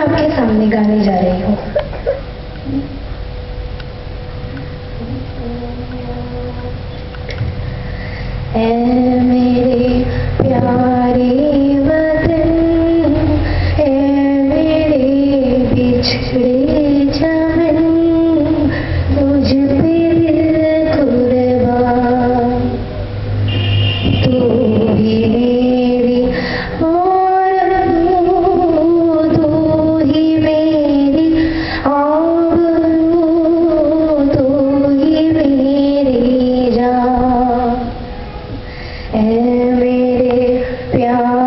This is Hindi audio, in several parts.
आपके सामने गाने जा रही हूँ। मेरे प्यार Every day.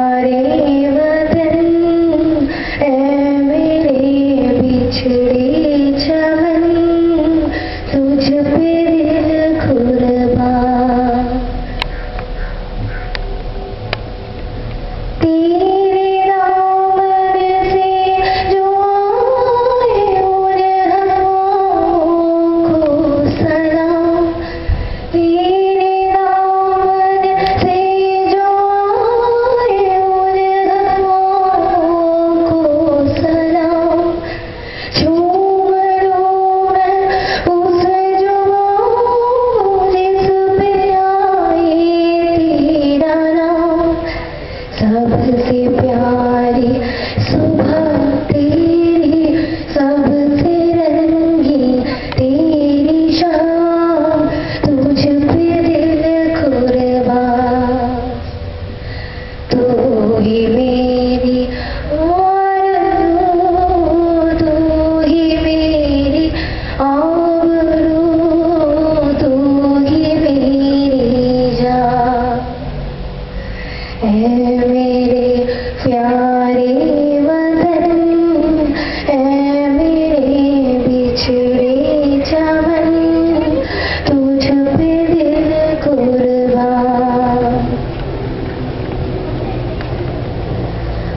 सबसे प्यारी सुबह